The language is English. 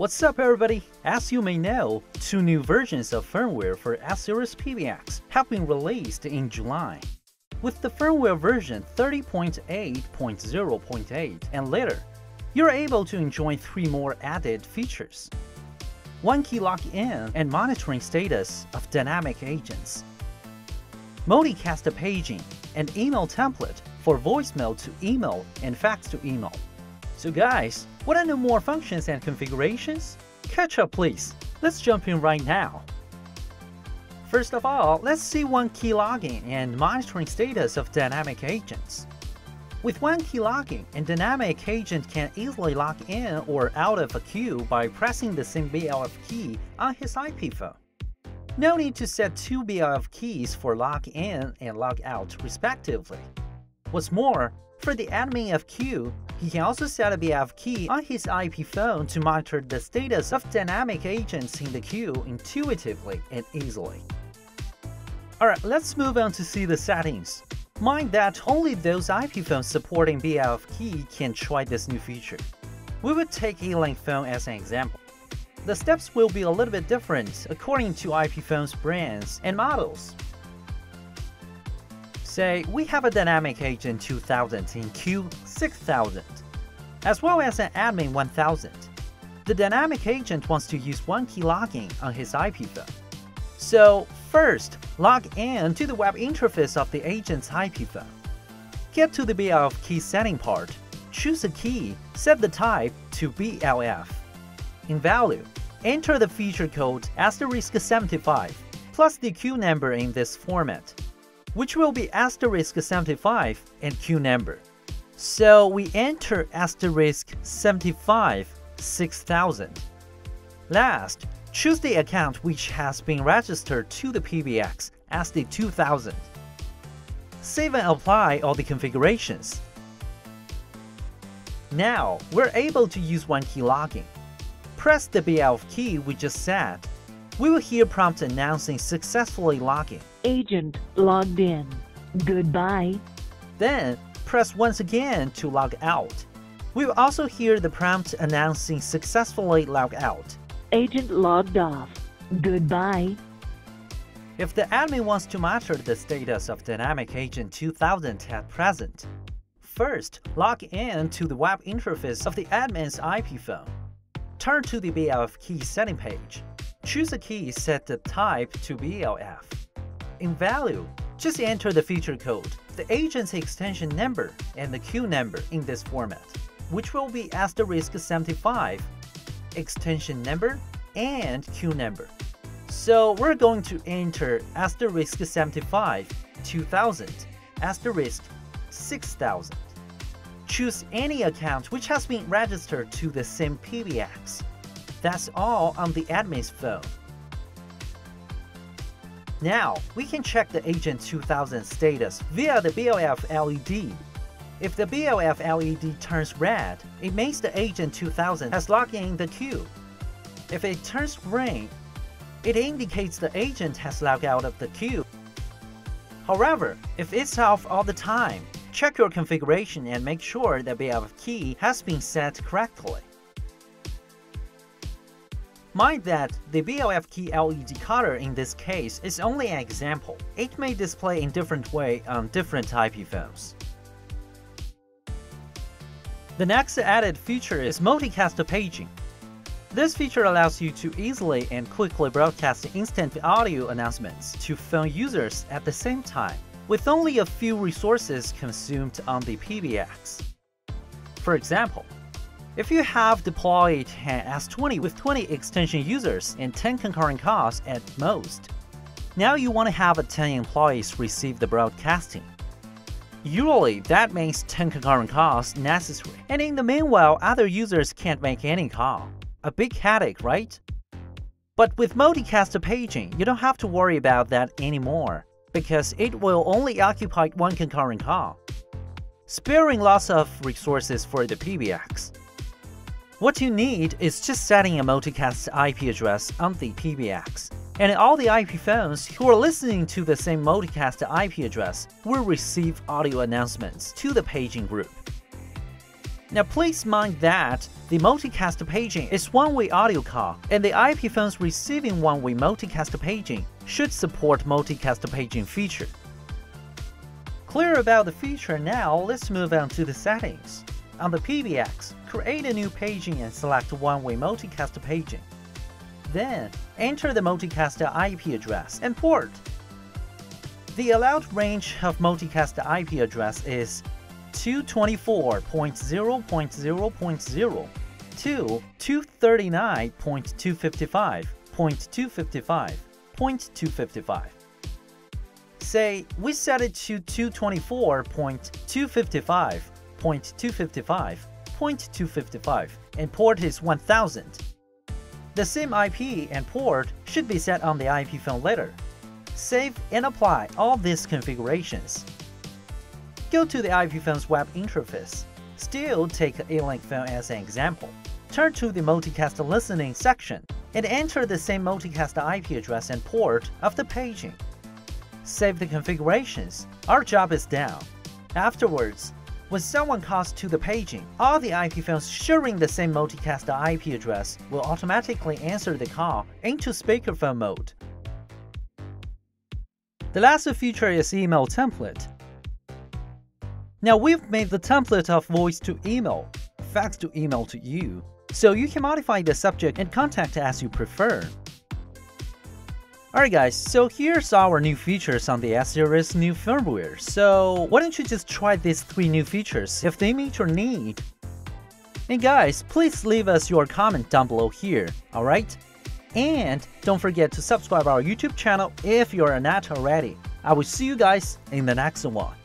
What's up everybody? As you may know, two new versions of firmware for S-Series PBX have been released in July. With the firmware version 30.8.0.8 and later, you're able to enjoy three more added features. One key login and monitoring status of dynamic agents. Multicast paging and email template for voicemail to email and fax to email. So guys, want to know more functions and configurations? Catch up please, let's jump in right now. First of all, let's see one key logging and monitoring status of dynamic agents. With one key logging, a dynamic agent can easily log in or out of a queue by pressing the same BLF key on his IP phone. No need to set two BLF keys for log in and log out respectively. What's more, for the admin of queue, he can also set a BLF key on his IP phone to monitor the status of dynamic agents in the queue intuitively and easily. Alright, let's move on to see the settings. Mind that only those IP phones supporting BLF key can try this new feature. We would take Yealink phone as an example. The steps will be a little bit different according to IP phones brands and models. Say, we have a dynamic agent 2000 in Q6000, as well as an admin 1000. The dynamic agent wants to use one key login on his IP phone. So, first, log in to the web interface of the agent's IP phone. Get to the BLF key setting part, choose a key, set the type to BLF. In value, enter the feature code asterisk 75 plus the queue number in this format which will be asterisk 75 and queue number. So we enter asterisk 75 6000. Last, choose the account which has been registered to the PBX as the 2000. Save and apply all the configurations. Now, we're able to use one key login. Press the BLF key we just set we will hear prompt announcing successfully logging. Agent logged in. Goodbye. Then, press once again to log out. We will also hear the prompt announcing successfully log out. Agent logged off. Goodbye. If the admin wants to monitor the status of Dynamic Agent 2000 at present, first log in to the web interface of the admin's IP phone. Turn to the BLF key setting page. Choose a key set the type to BLF. In value, just enter the feature code, the agent's extension number, and the queue number in this format, which will be asterisk 75, extension number, and queue number. So we're going to enter asterisk 75, 2000, asterisk 6000. Choose any account which has been registered to the same PBX. That's all on the admin's phone. Now, we can check the Agent 2000 status via the BLF LED. If the BLF LED turns red, it means the Agent 2000 has logged in the queue. If it turns green, it indicates the agent has logged out of the queue. However, if it's off all the time, check your configuration and make sure the BLF key has been set correctly. Mind that the BLF key LED color in this case is only an example. It may display in different way on different IP phones. The next added feature is multicast paging. This feature allows you to easily and quickly broadcast instant audio announcements to phone users at the same time, with only a few resources consumed on the PBX. For example, if you have deployed an S20 with 20 extension users and 10 concurrent calls at most, now you want to have 10 employees receive the broadcasting. Usually, that means 10 concurrent calls necessary, and in the meanwhile, other users can't make any call. A big headache, right? But with multicast paging, you don't have to worry about that anymore, because it will only occupy one concurrent call, sparing lots of resources for the PBX. What you need is just setting a multicast IP address on the PBX, and all the IP phones who are listening to the same multicast IP address will receive audio announcements to the paging group. Now please mind that the multicast paging is one-way audio call, and the IP phones receiving one-way multicast paging should support multicast paging feature. Clear about the feature now, let's move on to the settings. On the PBX, create a new paging and select one-way multicast paging. Then, enter the multicast IP address and port. The allowed range of multicast IP address is 224.0.0.0 to 239.255.255.255. Say we set it to 224.255.255.255 and port is 1000. The same IP and port should be set on the IP phone later. Save and apply all these configurations. Go to the IP phone's web interface. Still take Yealink phone as an example. Turn to the multicast listening section and enter the same multicast IP address and port of the paging. Save the configurations. Our job is done. Afterwards, when someone calls to the paging, all the IP phones sharing the same multicast IP address will automatically answer the call into speakerphone mode. The last feature is email template. Now we've made the template of voice to email, fax to email to you, so you can modify the subject and contact as you prefer. Alright guys, so here's our new features on the S-Series new firmware, so why don't you just try these three new features if they meet your need. And guys, please leave us your comment down below here, alright? And don't forget to subscribe our YouTube channel if you're not already. I will see you guys in the next one.